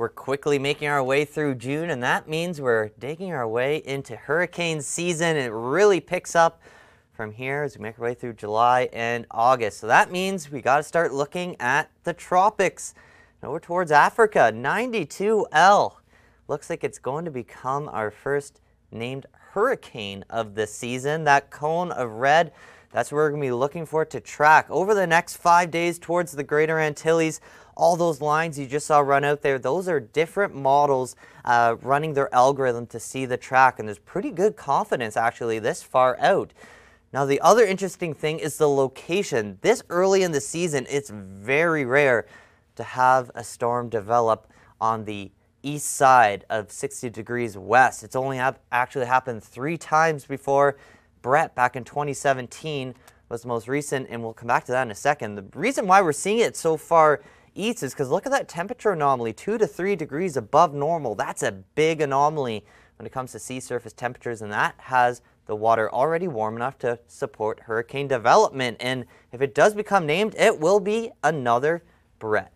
We're quickly making our way through June, and that means we're digging our way into hurricane season. It really picks up from here as we make our way through July and August. So that means we got to start looking at the tropics. over towards Africa, 92L. Looks like it's going to become our first named hurricane of the season. That cone of red that's what we're going to be looking for to track over the next five days towards the Greater Antilles. All those lines you just saw run out there, those are different models uh, running their algorithm to see the track, and there's pretty good confidence actually this far out. Now, the other interesting thing is the location. This early in the season, it's very rare to have a storm develop on the east side of 60 degrees west. It's only actually happened three times before, Bret back in 2017 was the most recent, and we'll come back to that in a second. The reason why we're seeing it so far east is because look at that temperature anomaly, 2 to 3 degrees above normal. That's a big anomaly when it comes to sea surface temperatures, and that has the water already warm enough to support hurricane development. And if it does become named, it will be another Bret.